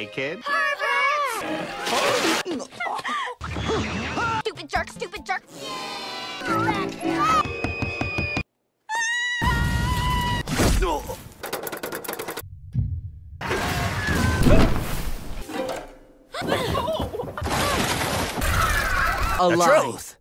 naked? kid. stupid jerk, stupid jerk. A lie. truth.